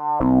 Bye.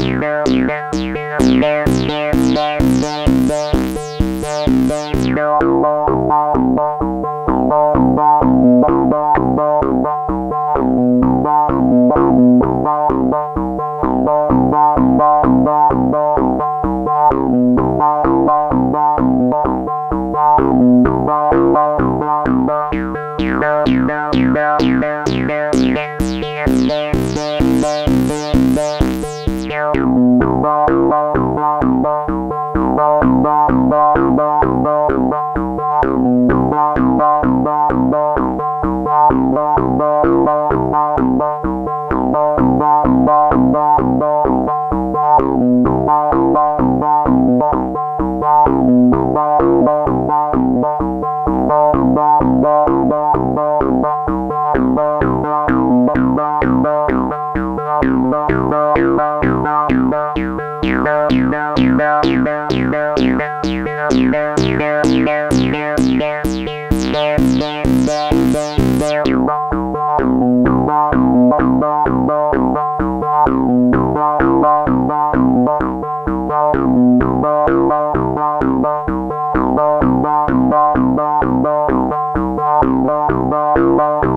Música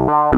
Bye.